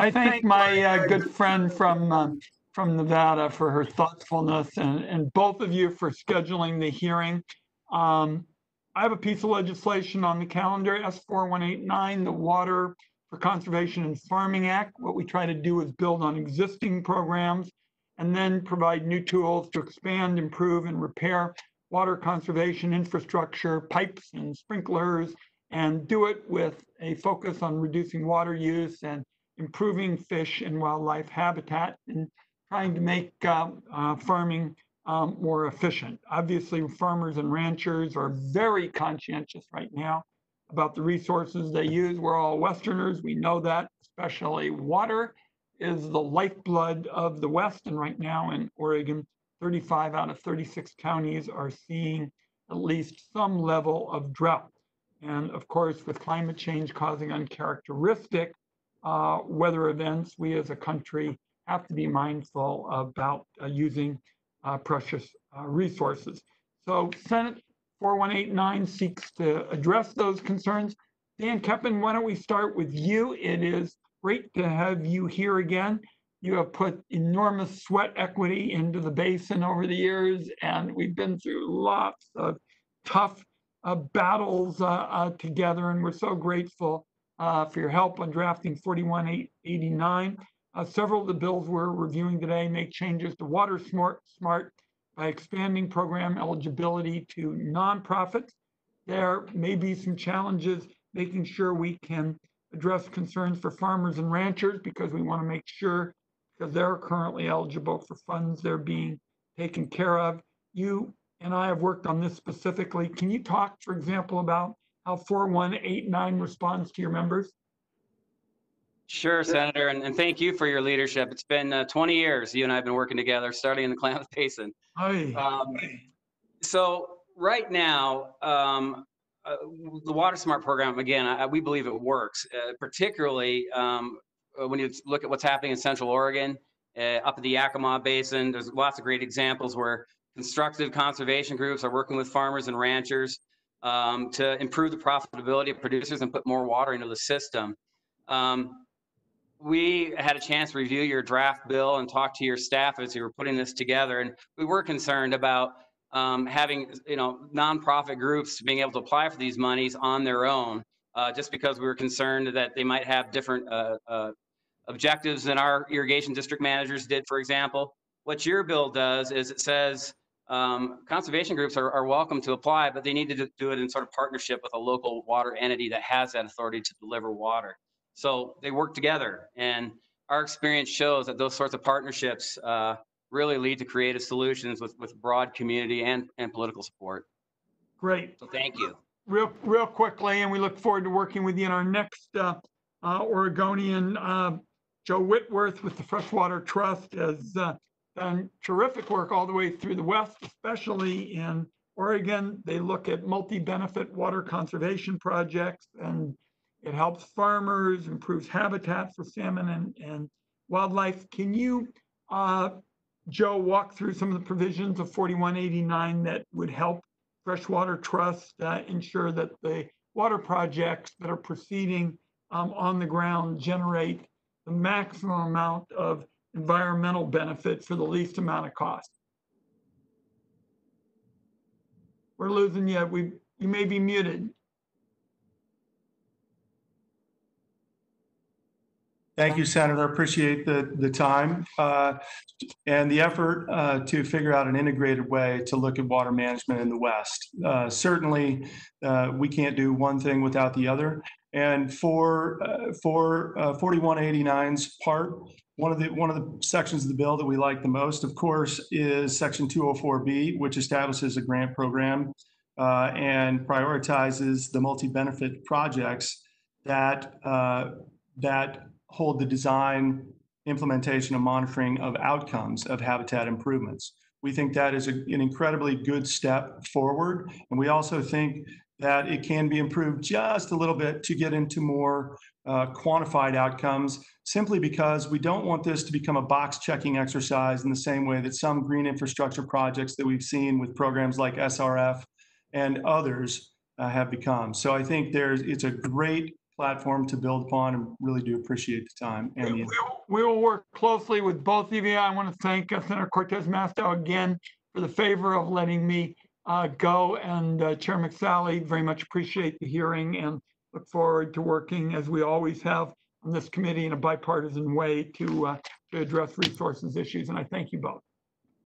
I thank my uh, good friend from um, from Nevada for her thoughtfulness and, and both of you for scheduling the hearing. Um, I have a piece of legislation on the calendar, S4189, the Water for Conservation and Farming Act. What we try to do is build on existing programs and then provide new tools to expand, improve, and repair water conservation infrastructure, pipes and sprinklers, and do it with a focus on reducing water use and improving fish and wildlife habitat and trying to make uh, uh, farming um, more efficient. Obviously, farmers and ranchers are very conscientious right now about the resources they use. We're all Westerners, we know that, especially water is the lifeblood of the West. And right now in Oregon, 35 out of 36 counties are seeing at least some level of drought. And of course, with climate change causing uncharacteristic uh, weather events, we as a country have to be mindful about uh, using uh, precious uh, resources. So Senate 4189 seeks to address those concerns. Dan Keppen, why don't we start with you? It is great to have you here again. You have put enormous sweat equity into the basin over the years, and we've been through lots of tough uh, battles uh, together, and we're so grateful uh, for your help on drafting 4189. Uh, several of the bills we're reviewing today make changes to Water Smart, Smart by expanding program eligibility to nonprofits. There may be some challenges making sure we can address concerns for farmers and ranchers because we want to make sure because they're currently eligible for funds they're being taken care of. You and I have worked on this specifically. Can you talk, for example, about how 4189 responds to your members? Sure, Senator, and, and thank you for your leadership. It's been uh, 20 years you and I have been working together, starting in the Klamath Basin. Um, so right now, um, uh, the Water Smart program, again, I, we believe it works, uh, particularly um, uh, when you look at what's happening in Central Oregon, uh, up at the Yakima Basin. There's lots of great examples where constructive conservation groups are working with farmers and ranchers um, to improve the profitability of producers and put more water into the system. Um, we had a chance to review your draft bill and talk to your staff as you were putting this together, and we were concerned about um, having you know nonprofit groups being able to apply for these monies on their own, uh, just because we were concerned that they might have different uh, uh, objectives than our irrigation district managers did, for example. What your bill does is it says um, conservation groups are, are welcome to apply, but they need to do it in sort of partnership with a local water entity that has that authority to deliver water. So they work together, and our experience shows that those sorts of partnerships uh, really lead to creative solutions with, with broad community and, and political support. Great. So thank you. Real, real quickly, and we look forward to working with you in our next uh, uh, Oregonian. Uh, Joe Whitworth with the Freshwater Trust as uh, done terrific work all the way through the West, especially in Oregon. They look at multi-benefit water conservation projects and it helps farmers, improves habitat for salmon and, and wildlife. Can you, uh, Joe, walk through some of the provisions of 4189 that would help Freshwater Trust uh, ensure that the water projects that are proceeding um, on the ground generate the maximum amount of environmental benefit for the least amount of cost? We're losing you. We, you may be muted. Thank you, Senator. Appreciate the, the time uh, and the effort uh, to figure out an integrated way to look at water management in the West. Uh, certainly, uh, we can't do one thing without the other. And for uh, for 4189's uh, part, one of the one of the sections of the bill that we like the most, of course, is Section 204B, which establishes a grant program uh, and prioritizes the multi-benefit projects that uh, that hold the design, implementation, and monitoring of outcomes of habitat improvements. We think that is a, an incredibly good step forward. And we also think that it can be improved just a little bit to get into more uh, quantified outcomes simply because we don't want this to become a box checking exercise in the same way that some green infrastructure projects that we've seen with programs like SRF and others uh, have become. So I think there's it's a great platform to build upon and really do appreciate the time. We And we will- we will work closely with both of you. I want to thank Senator Cortez Masto again for the favor of letting me uh, go. And uh, Chair McSally, very much appreciate the hearing and look forward to working, as we always have, on this committee in a bipartisan way to uh, to address resources issues. And I thank you both.